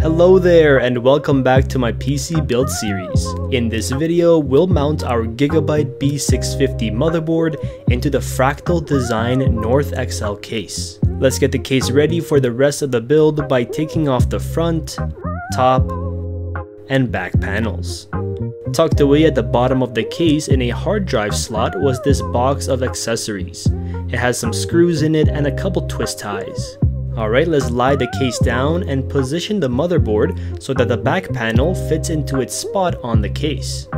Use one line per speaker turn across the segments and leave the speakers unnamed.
Hello there and welcome back to my PC build series. In this video, we'll mount our Gigabyte B650 motherboard into the Fractal Design North XL case. Let's get the case ready for the rest of the build by taking off the front, top, and back panels. Tucked away at the bottom of the case in a hard drive slot was this box of accessories. It has some screws in it and a couple twist ties. Alright, let's lie the case down and position the motherboard so that the back panel fits into its spot on the case.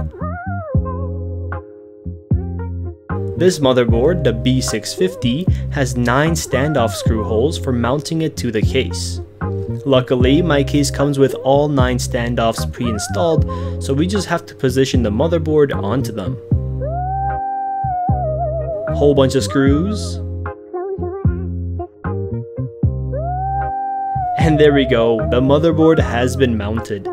This motherboard, the B650, has 9 standoff screw holes for mounting it to the case. Luckily, my case comes with all 9 standoffs pre-installed, so we just have to position the motherboard onto them. Whole bunch of screws, And there we go, the motherboard has been mounted.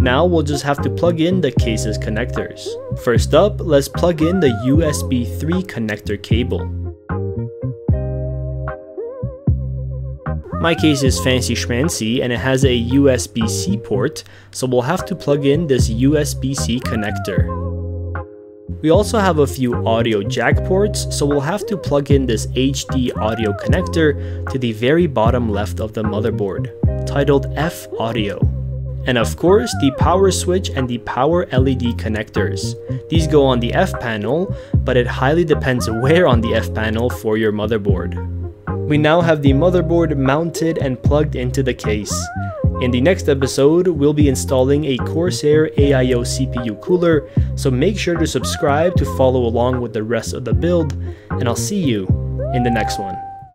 Now we'll just have to plug in the case's connectors. First up, let's plug in the USB 3 connector cable. My case is fancy schmancy and it has a USB-C port, so we'll have to plug in this USB-C connector. We also have a few audio jack ports, so we'll have to plug in this HD audio connector to the very bottom left of the motherboard, titled F Audio. And of course, the power switch and the power LED connectors. These go on the F panel, but it highly depends where on the F panel for your motherboard. We now have the motherboard mounted and plugged into the case. In the next episode, we'll be installing a Corsair AIO CPU cooler, so make sure to subscribe to follow along with the rest of the build, and I'll see you in the next one.